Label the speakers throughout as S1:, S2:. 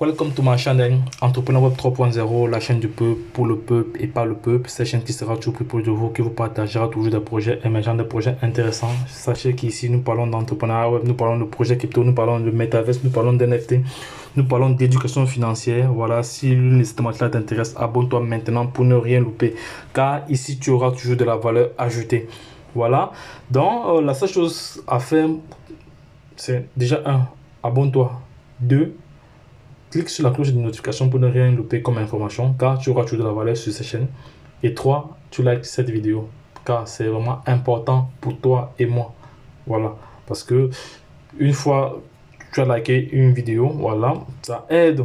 S1: Welcome to my channel Entrepreneur Web 3.0, la chaîne du peuple, pour le peuple et pas le peuple. Cette chaîne qui sera toujours plus proche de vous, qui vous partagera toujours des projets émergents, des projets intéressants. Sachez qu'ici, nous parlons d'entrepreneuriat web, nous parlons de projets crypto, nous parlons de metaverse, nous parlons d'NFT, nous parlons d'éducation financière. Voilà, si l'une de ces thématiques t'intéresse, abonne-toi maintenant pour ne rien louper. Car ici, tu auras toujours de la valeur ajoutée. Voilà. Donc, euh, la seule chose à faire, c'est déjà un, abonne-toi. Deux, clique sur la cloche de notification pour ne rien louper comme information, car tu auras toujours de la valeur sur cette chaîne. Et trois, tu likes cette vidéo, car c'est vraiment important pour toi et moi. Voilà. Parce que une fois tu as liké une vidéo, voilà, ça aide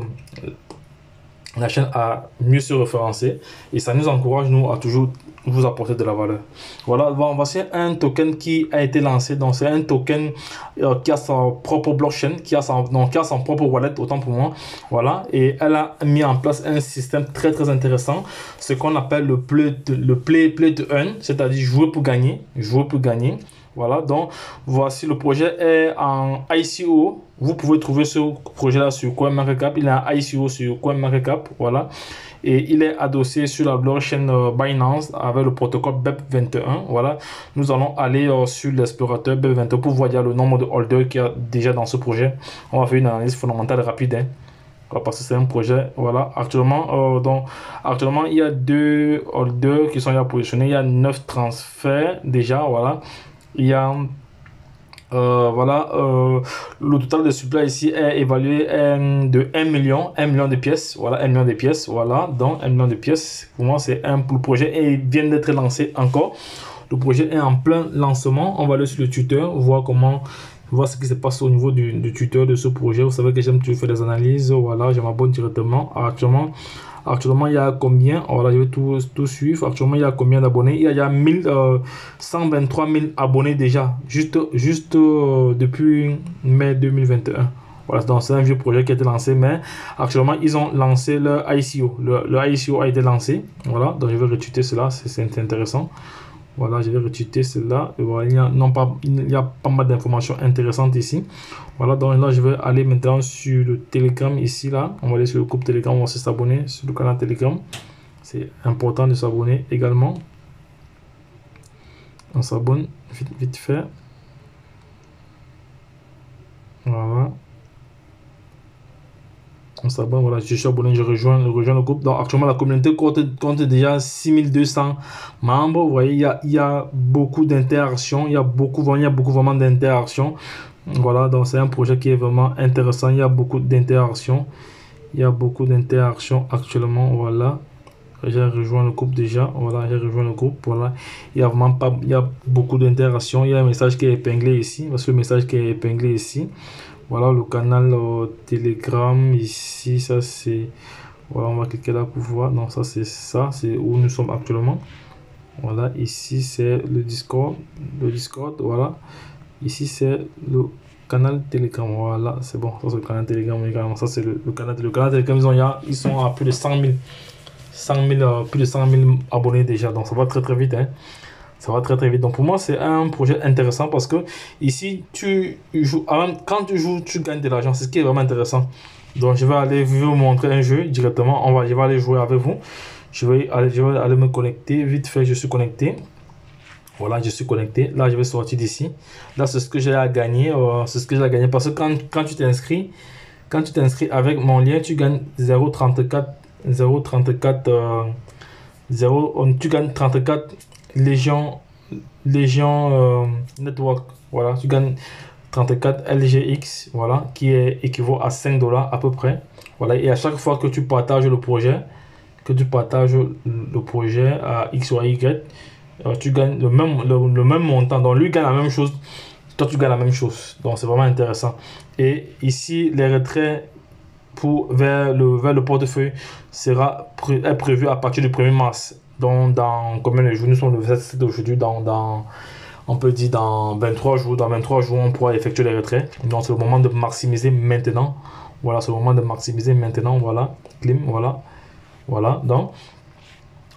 S1: la chaîne à mieux se référencer et ça nous encourage nous à toujours vous apporter de la valeur. Voilà, voici un token qui a été lancé. Donc, c'est un token euh, qui a son propre blockchain, qui a son, qui a son propre wallet, autant pour moi. Voilà, et elle a mis en place un système très très intéressant, ce qu'on appelle le play, le play, play to earn, c'est-à-dire jouer pour gagner, jouer pour gagner. Voilà, donc voici le projet est en ICO. Vous pouvez trouver ce projet-là sur CoinMarketCap. Il est en ICO sur CoinMarketCap. Voilà et il est adossé sur la blockchain euh, Binance avec le protocole BEP21. Voilà, nous allons aller euh, sur l'explorateur BEP21 pour voir le nombre de holders qu'il y a déjà dans ce projet. On va faire une analyse fondamentale rapide. Hein, parce que c'est un projet voilà actuellement euh, donc actuellement il y a deux holders qui sont là positionnés il y a neuf transferts déjà voilà il y a euh, voilà, euh, le total de supply ici est évalué de 1 million, 1 million de pièces. Voilà, 1 million de pièces. Voilà, donc 1 million de pièces. Pour moi, c'est un le projet et il vient d'être lancé encore. Le projet est en plein lancement. On va aller sur le tuteur, voir comment, voir ce qui se passe au niveau du, du tuteur de ce projet. Vous savez que j'aime toujours faire des analyses. Voilà, je m'abonne directement. Actuellement, Actuellement, il y a combien? Voilà, je vais tout, tout suivre. Actuellement, il y a combien d'abonnés? Il y a, il y a 1 123 000 abonnés déjà, juste, juste euh, depuis mai 2021. Voilà, donc c'est un vieux projet qui a été lancé, mais actuellement, ils ont lancé le ICO. Le, le ICO a été lancé. Voilà, donc je vais retweeter cela, c'est intéressant. Voilà, je vais retweeter cela. Et voilà, il y a, non, pas, il y a pas mal d'informations intéressantes ici. Voilà, donc là, je vais aller maintenant sur le Telegram ici, là. On va aller sur le groupe Telegram, on va s'abonner sur le canal Telegram. C'est important de s'abonner également. On s'abonne vite, vite fait. Voilà on s'abonne, voilà, je suis abonné, je rejoins, je rejoins le groupe. Donc actuellement, la communauté compte, compte déjà 6200 membres. Vous voyez, il y a, il y a beaucoup d'interactions, il y a beaucoup, il y a beaucoup vraiment d'interactions. Voilà, donc c'est un projet qui est vraiment intéressant. Il y a beaucoup d'interactions. Il y a beaucoup d'interactions actuellement. Voilà. J'ai rejoint le groupe déjà. Voilà, j'ai rejoint le groupe. Voilà. Il y a vraiment pas, il y a beaucoup d'interactions. Il y a un message qui est épinglé ici. Parce que le message qui est épinglé ici. Voilà le canal euh, Telegram. Ici, ça c'est. Voilà, on va cliquer là pour voir. Non, ça c'est ça. C'est où nous sommes actuellement. Voilà, ici c'est le Discord. Le Discord, voilà. Ici c'est le canal Telegram. Voilà, c'est bon. Ça c'est le canal Telegram également. Ça c'est le, canal, le canal Telegram. Ils, ont, ils sont à plus de 100 000. 100 000, plus de 100 000 abonnés déjà. Donc ça va très très vite. Hein. Ça va très très vite. Donc pour moi, c'est un projet intéressant parce que ici, tu joues, quand tu joues, tu gagnes de l'argent. C'est ce qui est vraiment intéressant. Donc je vais aller vous montrer un jeu directement. On va, je vais aller jouer avec vous. Je vais aller, je vais aller me connecter. Vite fait, je suis connecté. Voilà, je suis connecté. Là, je vais sortir d'ici. Là, c'est ce que j'ai à gagner. Euh, c'est ce que j'ai à gagner. Parce que quand, quand tu t'inscris, quand tu t'inscris avec mon lien, tu gagnes 0,34 0,34 0, tu gagnes 34 Légion, Légion euh, Network. Voilà, tu gagnes 34 LGX, voilà, qui est équivaut à 5 dollars à peu près. Voilà, et à chaque fois que tu partages le projet, que tu partages le projet à X ou Y, euh, tu gagnes le même, le, même montant. Donc lui gagne la même chose, toi tu gagnes la même chose. Donc c'est vraiment intéressant. Et ici, les retraits pour, vers, le, vers le portefeuille sera est prévu à partir du 1er mars donc, dans combien de jours Nous sommes le 27 aujourd'hui, dans, dans, on peut dire dans 23 jours. Dans 23 jours, on pourra effectuer les retraits. Donc, c'est le moment de maximiser maintenant. Voilà, c'est le moment de maximiser maintenant. Voilà, clim, voilà. Voilà, donc,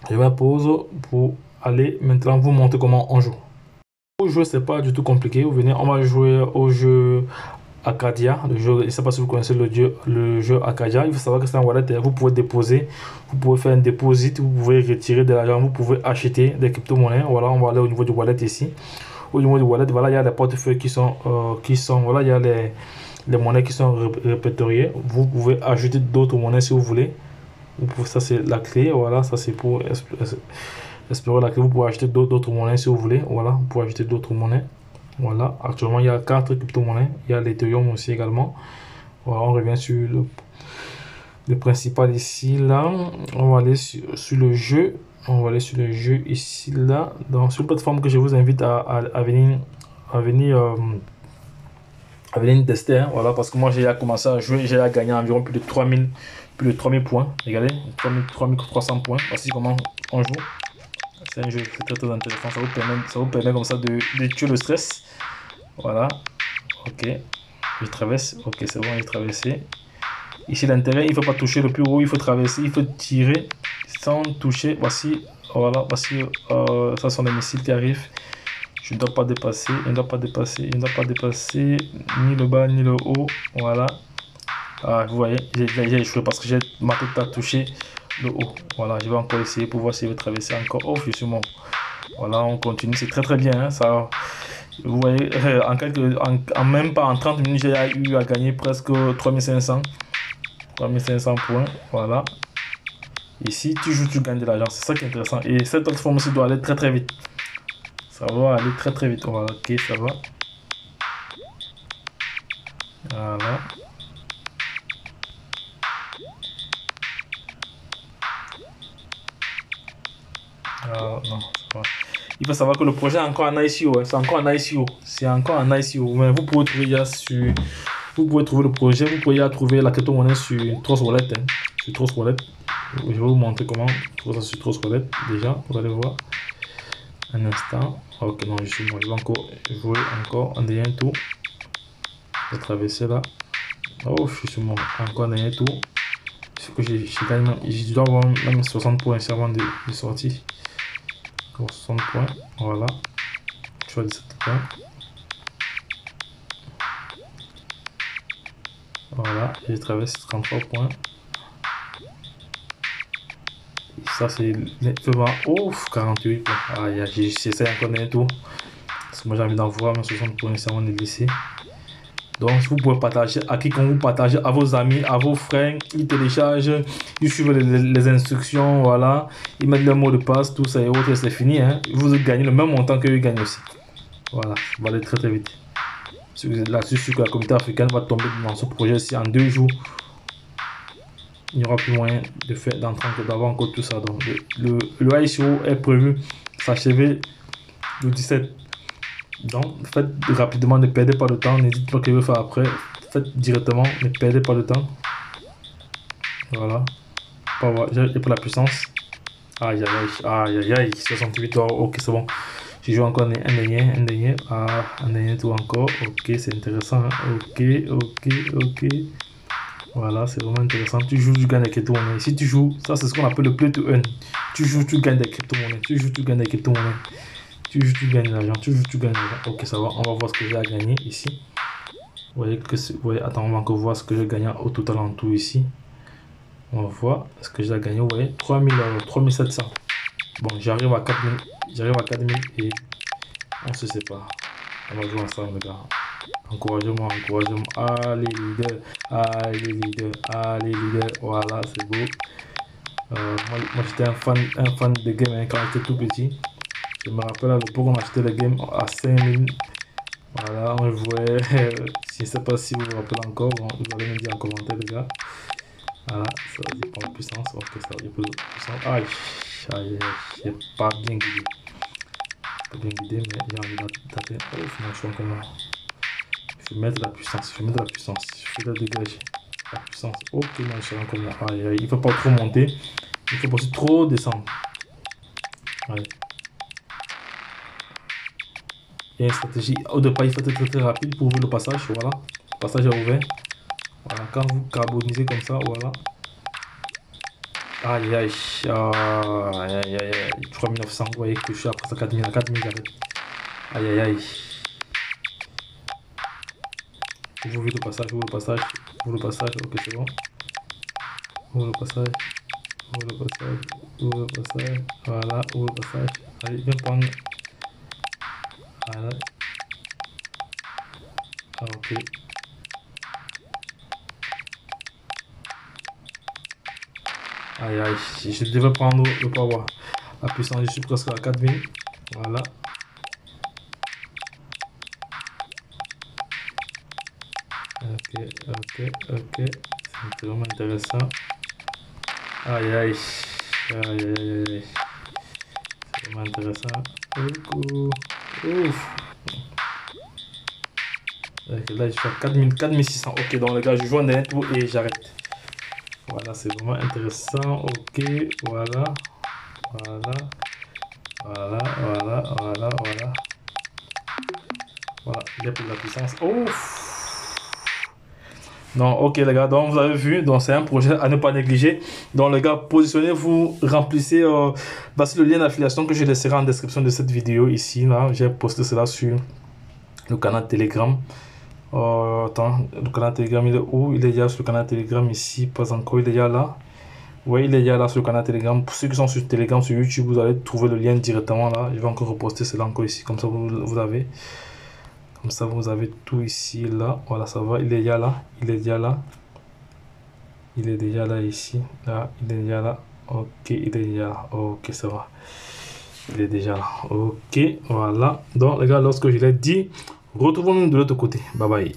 S1: je vais pause pour aller maintenant vous montrer comment on joue. Pour jouer, c'est pas du tout compliqué. Vous venez, on va jouer au jeu Acadia, le jeu, je ne sais pas si vous connaissez le jeu, le jeu Acadia, il faut savoir que c'est un wallet, vous pouvez déposer, vous pouvez faire un déposit, vous pouvez retirer de l'argent, vous pouvez acheter des crypto-monnaies, voilà, on va aller au niveau du wallet ici. Au niveau du wallet, voilà, il y a les portefeuilles qui sont, euh, qui sont voilà, il y a les, les monnaies qui sont répertoriées, vous pouvez ajouter d'autres monnaies si vous voulez, vous pouvez, ça c'est la clé, voilà, ça c'est pour explorer la clé, vous pouvez acheter d'autres monnaies si vous voulez, voilà, vous pouvez acheter d'autres monnaies. Voilà, actuellement il y a quatre crypto-monnaies. Il y a l'Ethereum aussi également. Voilà, on revient sur le, principal ici, là. On va aller sur, le jeu. On va aller sur le jeu ici, là. Dans sur la plateforme que je vous invite à, venir, à venir, euh, à venir tester. Hein. voilà, parce que moi j'ai commencé à jouer, j'ai gagné environ plus de 3000, plus de 3000 points. Regardez, 3300 points. Voici comment on joue. C'est un jeu très, très intéressant. Ça vous permet, ça vous permet comme ça de, de tuer le stress. Voilà. Ok. Je traverse. Ok, c'est bon, j'ai traversé. Ici, l'intérêt, il ne faut pas toucher le plus haut. Il faut traverser. Il faut tirer sans toucher. Voici. Voilà. Voici. Euh, ça sont les missiles qui arrivent. Je ne dois pas dépasser. Je ne dois pas dépasser. Je ne dois pas dépasser ni le bas ni le haut. Voilà. Ah, vous voyez, j'ai échoué parce que j'ai ma tête à toucher le haut. Voilà, je vais encore essayer pour voir si je vais traverser encore. Oh, je. Voilà, on continue. C'est très très bien. Hein, ça, vous voyez, euh, en, quelques, en, même pas en 30 minutes, j'ai eu à gagner presque 3500. 3500 points. Voilà. Ici, tu joues, tu gagnes de l'argent. C'est ça qui est intéressant. Et cette transformation doit aller très très vite. Ça va aller très très vite. Voilà, ok, ça va. Voilà. Ah, Il faut savoir que le projet est encore en ICO. Hein. C'est encore en ICO. C'est encore en ICO. Mais vous pouvez trouver sur. Vous pouvez trouver le projet. Vous pouvez trouver la crypto-monnaie sur Trust Wallet. Hein. Sur Trust Wallet. Je vais vous montrer comment trouver ça sur Trust Wallet. Déjà, vous allez voir. Un instant. Ok, non, je suis moi. Je vais encore jouer encore un dernier tour. Je vais traverser là. Oh, je suis mort. Encore un dernier tour. Je dois avoir même 60 points avant de, de sortir. 60 points. Voilà. Tu vois 17 points. Voilà, j'ai traversé 33 points. Ça, c'est nettement. Ouf, 48 points. Ah, j'essaie encore d'un tour. Parce que moi, j'ai envie d'en voir, mais 60 points, avant de laisser. Donc, vous pouvez partager à quiconque vous partagez, à vos amis, à vos frères. Ils téléchargent, ils suivent les, instructions, voilà. Ils mettent le mot de passe, tout ça et autres, c'est fini. Hein. Vous gagnez le même montant qu'eux gagnent aussi. Voilà, ça va aller très très vite. Si vous êtes là-dessus, que la communauté africaine va tomber dans ce projet aussi en deux jours, il n'y aura plus moyen de faire d'avoir encore tout ça. Donc, le, le, ICO est prévu s'achever le 17 donc, faites rapidement, ne perdez pas de temps. N'hésitez pas ce que vous faire après. Faites directement, ne perdez pas de temps. Voilà. J'ai pour la puissance. Aïe aïe aïe, aïe aïe, 68 euros. Ok, c'est bon. Je joue encore un dernier, un dernier. Ah, un dernier tour encore. Ok, c'est intéressant. Ok, ok, ok. Voilà, c'est vraiment intéressant. Tu joues, tu gagnes des crypto-monnaies. Si tu joues, ça c'est ce qu'on appelle le play to earn. Tu joues, tu gagnes des crypto-monnaies. Tu joues, tu gagnes des crypto-monnaies. Tu tu gagnes l'argent. Tu tu gagnes l'argent. Ok, ça va. On va voir ce que j'ai à gagner ici. Vous voyez que vous voyez, attends, on va encore voir ce que j'ai gagné au total en tout ici. On va voir ce que j'ai à gagner. Vous voyez, 3000 euros, 3700. Bon, j'arrive à 4000. J'arrive à 4000 et on se sépare. On va jouer ensemble, les gars. Encouragez-moi, encouragez-moi. Allez, leader. Allez, leader. Allez, leader. Voilà, c'est beau. Euh, moi, moi j'étais un fan, un fan de game hein, quand j'étais tout petit. Je me rappelle à l'époque, on achetait les games à 5000. Voilà, on jouait. je ne sais pas si vous vous rappelez encore. vous allez me dire en commentaire, les gars. Voilà, ça dépend de puissance. Ok, ça dépend de puissance. Aïe, aïe, j'ai pas bien guidé. Pas bien guidé, mais j'ai envie d'attaquer. Oh, finalement, je suis encore là. Je vais mettre la puissance. Je vais mettre la puissance. Je vais la dégager. La puissance. Ok, non, je suis encore. Aïe, il faut pas trop monter. Il faut pas aussi trop descendre. Allez. Il y a une stratégie. Au départ, il faut être très, rapide pour ouvrir le passage. Voilà. Passage est ouvert. Quand vous carbonisez comme ça, voilà. Aïe aïe. Aïe aïe aïe. 3900. Vous voyez que je suis après ça 4000. 4000, j'arrête. Aïe aïe aïe. Ouvre le passage, ouvre le passage, ouvre le passage, ok c'est bon. Ouvre le passage, ouvre le passage, ouvre le passage, voilà, ouvre le passage. Allez, viens prendre. Ah, ok. Aïe aïe, je devais prendre le power. La puissance, je suis presque à 4000. Voilà. Ok, ok, ok. C'est vraiment intéressant. Aïe aïe. Aïe aïe aïe. C'est vraiment intéressant. Ouf. là, je 4000, 4600. Ok, donc les gars, je joue en dernier tour et j'arrête. Voilà, c'est vraiment intéressant. Ok, voilà. Voilà. Voilà, voilà, voilà, voilà. Voilà, il y a pour la puissance. Ouf. Non, ok les gars, donc vous avez vu, donc c'est un projet à ne pas négliger. Donc les gars, positionnez-vous, remplissez, euh, le lien d'affiliation que je laisserai en description de cette vidéo ici. Là, j'ai posté cela sur le canal Telegram. Euh, attends, le canal Telegram il est où? Il est déjà sur le canal Telegram ici, pas encore, il est déjà là. Oui, il est déjà là sur le canal Telegram. Pour ceux qui sont sur Telegram, sur YouTube, vous allez trouver le lien directement là. Je vais encore reposter cela encore ici, comme ça vous, vous avez. Comme ça, vous avez tout ici, là. Voilà, ça va. Il est déjà là. Il est déjà là. Il est déjà là, ici. Là, il est déjà là. Ok, il est déjà là. Ok, ça va. Il est déjà là. Ok, voilà. Donc, les gars, lorsque je l'ai dit, retrouvons-nous de l'autre côté. Bye bye.